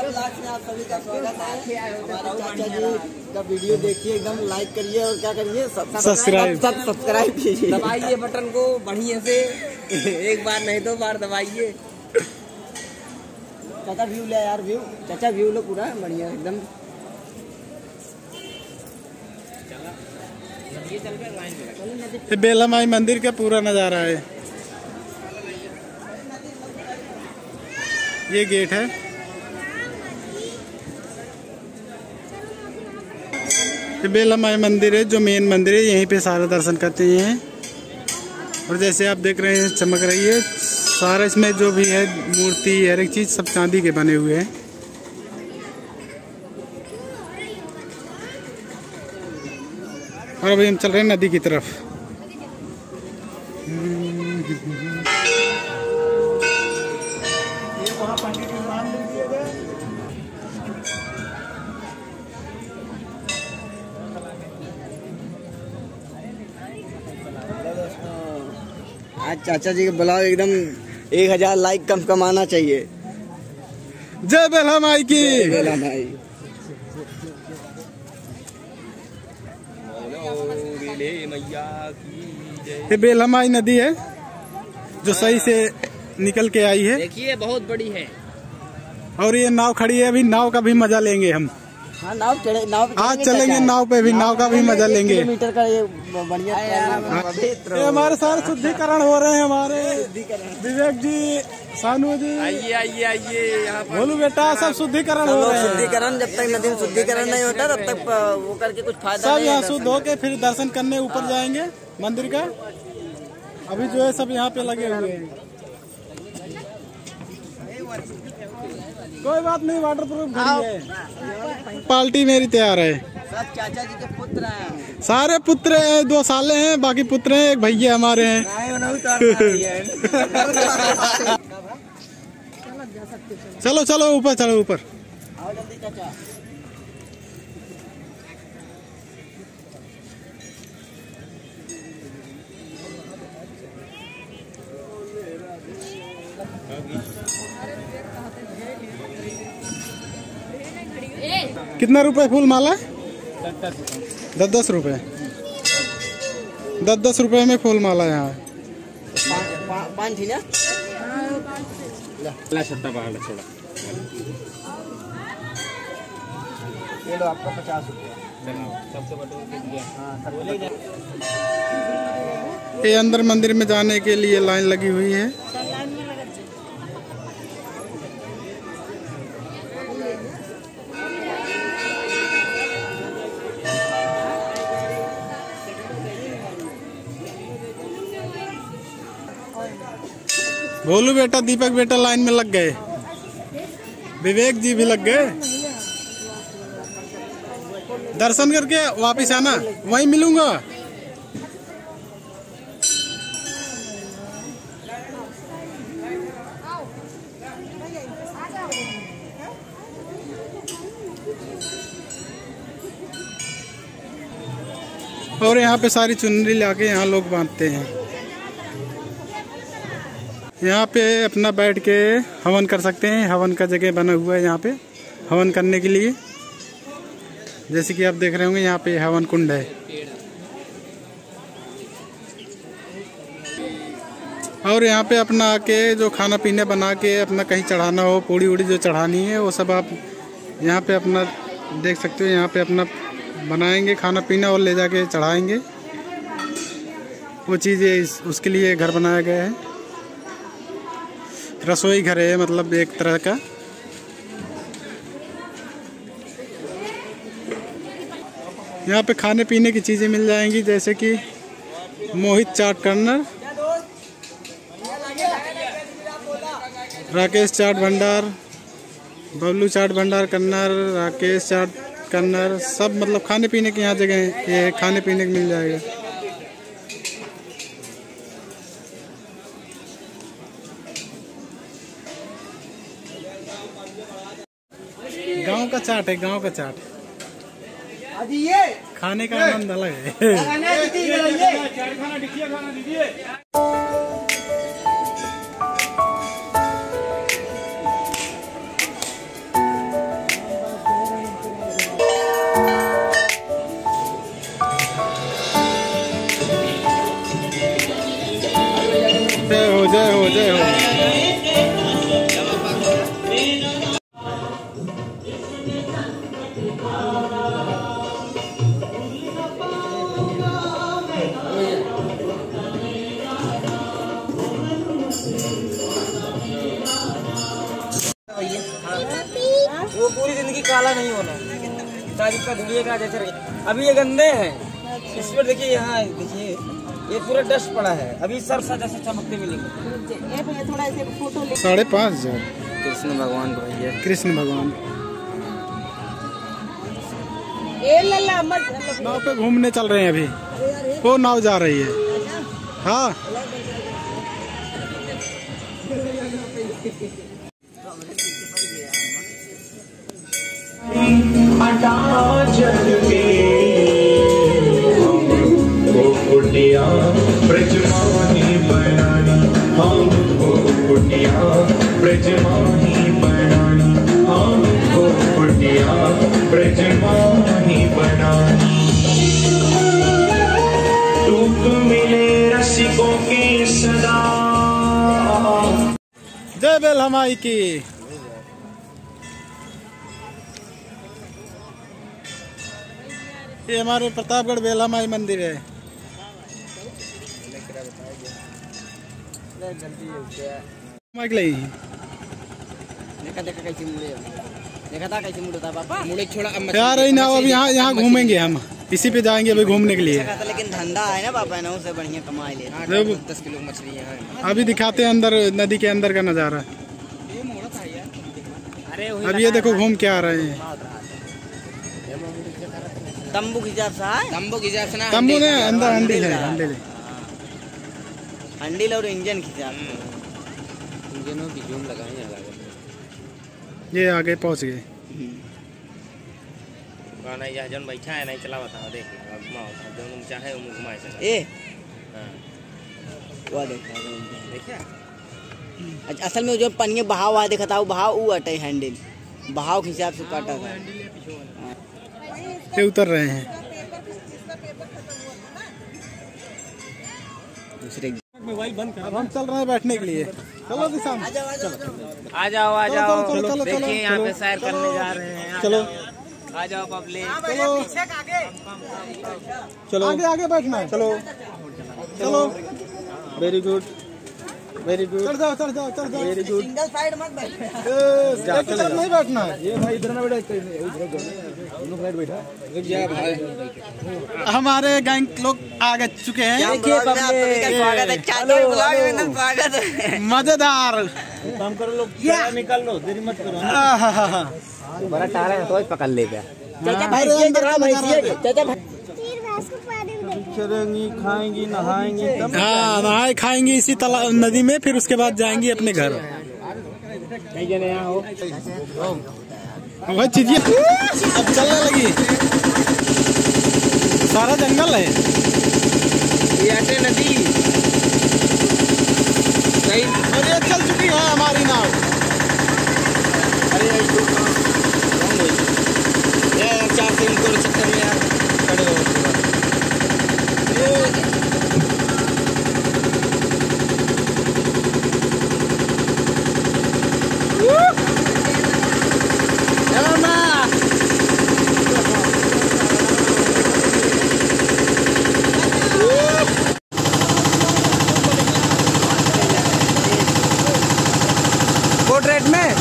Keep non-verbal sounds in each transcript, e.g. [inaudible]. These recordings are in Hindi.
उत्तर में आप सभी का स्वागत है हमारे चाचा जी का वीडियो देखिए एकदम लाइक करिए और क्या करिए Subscribe. सब सब्सक्राइब कीजिए। दबाइए बटन को बढ़िया से। एक बार नहीं दो बार दबाइए। चाचा व्यू ले यार व्यू चाचा व्यू लो पूरा बढ़िया एकदम। ये चल कर लाइन पे ये बेला माई मंदिर का पूरा नज़ारा है। ये गेट है। बेला माई मंदिर है, जो मेन मंदिर है, यहीं पे सारे दर्शन करते हैं। और जैसे आप देख रहे हैं, चमक रही है। सारा इसमें जो भी है, मूर्ति, हर एक चीज़ सब चांदी के बने हुए हैं। और अभी हम चल रहे हैं नदी की तरफ़। चाचा जी का ब्लॉग एकदम एक हज़ार लाइक कम कमाना चाहिए। जय बेला माई की। बेला की ये बेला माई नदी है जो सही से निकल के आई है। देखिए बहुत बड़ी है। और ये नाव खड़ी है अभी नाव का भी मज़ा लेंगे हम। हाँ नाव चढ़े नाव आज चलेंगे नाव पे भी नाव का भी मज़ा लेंगे। किलोमीटर का ये बढ़िया ये हमारे सारे शुद्धिकरण हो रहे हैं हमारे। विवेक जी सानू जी। आइए आइए आइए यहाँ पर। भोलू बेटा सब शुद्धिकरण हो रहे हैं। शुद्धिकरण जब तक नदी में शुद्धिकरण नहीं होता तब तक वो करके कुछ फ़ायदा सब यहाँ है शुद्ध होके फिर दर्शन करने ऊपर जाएँगे मंदिर का। अभी जो है सब यहाँ पे लगे हुए हैं। कोई बात नहीं वाटर प्रूफ है। पार्टी मेरी तैयार है। सब चाचा जी के पुत्र हैं। सारे पुत्र हैं दो साले हैं बाकी पुत्र हैं एक भैया हमारे हैं। चलो चलो ऊपर चलो ऊपर। कितना रुपए फूल माला? दस दस रुपए। दस दस रुपए में फूल माला यहाँ। आपका रुपया ये अंदर मंदिर में जाने के लिए लाइन लगी हुई है। भोलू बेटा, दीपक बेटा लाइन में लग गए। विवेक जी भी लग गए। दर्शन करके वापस आना, वहीं मिलूँगा। और यहाँ पे सारी चुनरी लाके यहाँ लोग बांधते हैं। यहाँ पे अपना बैठ के हवन कर सकते हैं। हवन का जगह बना हुआ है यहाँ पे, हवन करने के लिए। जैसे कि आप देख रहे होंगे, यहाँ पे हवन कुंड है। और यहाँ पे अपना आके जो खाना पीना बना के अपना कहीं चढ़ाना हो, पूड़ी उड़ी जो चढ़ानी है, वो सब आप यहाँ पे अपना देख सकते हो। यहाँ पे अपना बनाएँगे खाना पीना और ले जाके चढ़ाएँगे। वो चीज़ें उसके लिए घर बनाया गया है। रसोई घर है मतलब एक तरह का। यहाँ पे खाने पीने की चीज़ें मिल जाएँगी, जैसे कि मोहित चाट कर्नर राकेश चाट भंडार, बबलू चाट भंडार कन्नर राकेश चाट कन्नर सब मतलब खाने पीने की यहाँ जगह है, ये खाने पीने की मिल जाएगा का चाट है गाँव का चाट ये। खाने का आनंद अलग है। काला नहीं होना। तारीफ़ का धुलिए का जैसे अभी ये गंदे हैं। इस पर देखिए यहाँ देखिए। ये पूरा डस्ट पड़ा है। अभी सर सा जैसे चमकते मिलेंगे। साढ़े पाँच हज़ार। कृष्ण भगवान को भैया। कृष्ण भगवान। नाव पे घूमने चल रहे हैं अभी। वो नाव जा रही है। हाँ। हटा जल के हमको कुटिया बनानी कुटिया बनानी हमको कुटिया बनानी मिले रसिकों के सदा। जय बेल हमाई की। ये हमारे प्रतापगढ़ बेला माई मंदिर है। माइक लगी देखा देखा कैसे मुड़े देखा था कैसे मुड़ता पापा? मुड़े छोड़ा अब यार रही नाव अब यहाँ यहाँ घूमेंगे हम। इसी पे जाएँगे अभी घूमने के लिए। लेकिन धंधा है ना पापा ना से बढ़िया कमाई ले। दस किलो मछली यहाँ है। अभी दिखाते हैं अंदर नदी के अंदर का नज़ारा। अरे अब ये देखो घूम के आ रहे हैं। तंबू के हिसाब से तंबू की हिसाब से ना तंबू ने अंदर हंडिल है हंडिल है। हंडिल है। और इंजन के हिसाब से इंजनों की जूम लगाए हैं। अलग ये आगे पहुँच गए। गाना यहाँ जन बैठा है नहीं चला बताओ देख अब घुमाओ तुम चाहे वो घुमाए सके ए। हाँ। वो देखा देखिए अच्छा असल में जो पनिया बहाव आ देखा था वो बहाव वो अटे हैंडल। बहाव के हिसाब से काटा था। ये उतर रहे हैं। दूसरे अब हम चल रहे हैं बैठने के लिए। चलो आ जाओ आ जाओ चलो, चलो, चलो, देखिए यहाँ पे सैर करने जा रहे हैं। चलो। आ जाओ पब्लिक। चलो। चलो। आगे आगे बैठना। है चलो। चलो। वेरी गुड वेरी गुड चढ़ जाओ चढ़ जाओ चढ़ जाओ। वेरी गुड सिंगल साइड मत बैठ। एक तरफ़ नहीं बैठना ये भाई इधर ना बैठा हमारे गैंग लोग आ गए चुके हैं। देखिए स्वागत है। चाचा ब्लॉग में ना स्वागत है। मज़ेदार। काम करो लोग निकल लो देरी मत करो। आहाहा। बड़ा टारा है। तो पकड़ लेगा चाचा भाई जरा भाई नज़ारा चाचा भाई चलेंगी खाएँगी नहाएँगी हाँ नहाए खाएँगी इसी तालाब नदी में फिर उसके बाद जाएँगी अपने घर। वह चीज़ें अब चलने लगी। सारा जंगल है। ये नदी। और ये चल चुकी है हमारी नाव। अरे चार तीन को चक्कर में यार खड़े हो। पूरा। पोर्ट्रेट में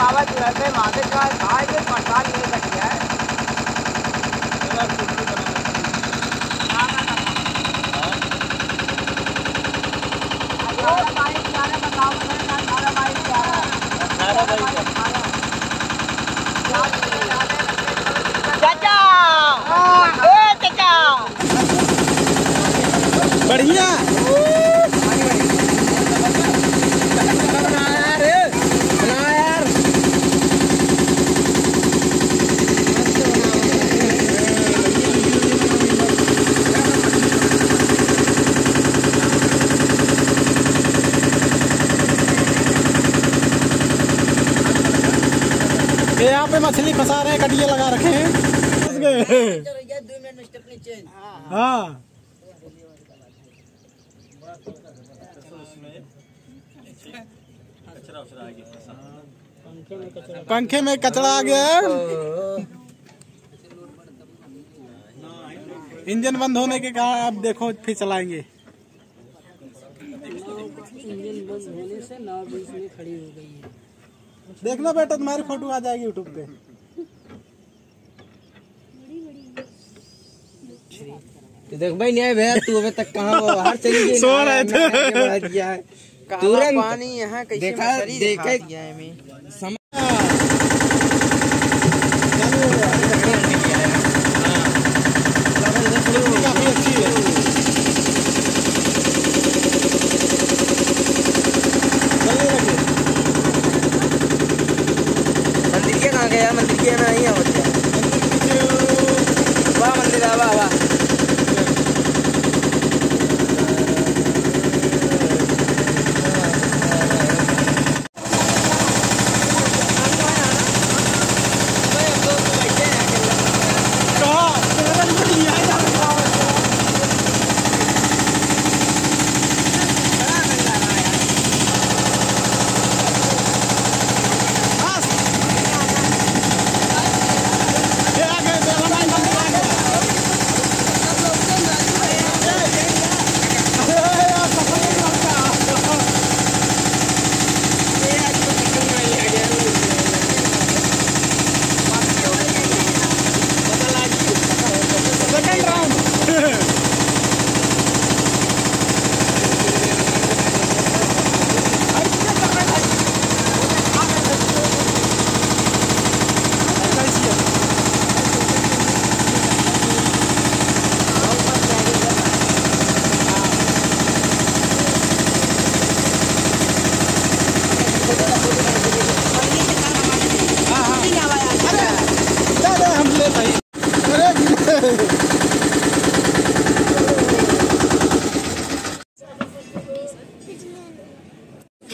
बाबा जो है महादेव का भाई ये प्रसाद ले सकते हैं चाचा। ए चाचा। बढ़िया बना यार बना यार मछली फंसा रहे हैं कटिया लगा रखे हैं। फंस गए हाँ। पंखे में कचरा आ गया इंजन बंद होने के कारण अब देखो फिर चलाएँगे। इंजन बंद होने से नाव बीच में खड़ी हो गई है। देखना बेटा तुम्हारी फ़ोटो आ जाएगी यूट्यूब पे। देख भाई नहीं भैया तू अभी तक कहाँ बाहर चली गई। सो रहे थे। है। तुरंत पानी यहाँ कैसे देखा दिखा दिया है हमें। काफ़ी अच्छी है मंदिर के कहाँ गया मंदिर के ना नहीं आवत वाह मंदिर आ वाह वाह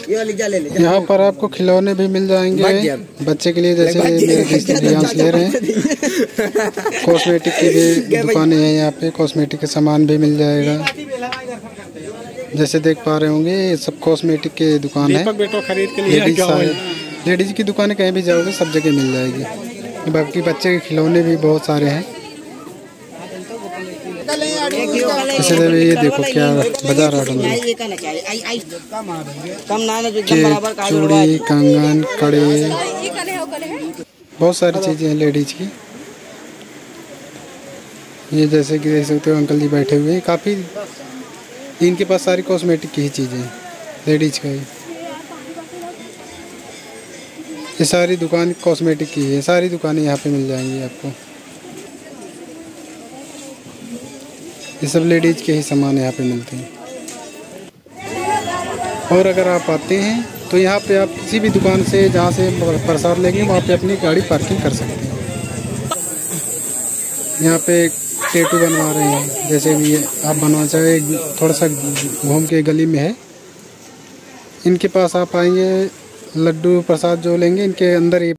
ये वाली जा ले ले यहाँ पर आपको खिलौने भी मिल जाएँगे बच्चे के लिए जैसे मेरे ले रहे हैं। कॉस्मेटिक की भी [laughs] दुकानें हैं यहाँ पे कॉस्मेटिक के सामान भी मिल जाएगा। जैसे देख पा रहे होंगे सब कॉस्मेटिक के दुकान है। बेटो खरीद के लेडीज़ सारे। लेडीज़ की दुकानें कहीं भी जाओगे सब जगह मिल जाएगी। बाकी बच्चे के खिलौने भी बहुत सारे हैं। जैसे ये देखो क्या बाज़ार आडम है। के चूड़ी, कंगन, कड़े। बहुत सारी चीज़ें हैं लेडीज़ की। ये जैसे कि देख सकते हो, अंकल जी बैठे हुए हैं। काफ़ी इनके पास सारी कॉस्मेटिक की ही चीज़ें हैं, लेडीज़ का ही। ये सारी दुकान कॉस्मेटिक की है। सारी दुकानें यहाँ पे मिल जाएँगी आपको। ये सब लेडीज़ के ही सामान यहाँ पे मिलते हैं। और अगर आप आते हैं तो यहाँ पे आप किसी भी दुकान से जहाँ से प्रसाद लेंगे, वहाँ पे अपनी गाड़ी पार्किंग कर सकते हैं। यहाँ पे टेटू बनवा रहे हैं। जैसे भी आप बनवा चाहे थोड़ा सा घूम के गली में है। इनके पास आप आएँगे, लड्डू प्रसाद जो लेंगे, इनके अंदर ये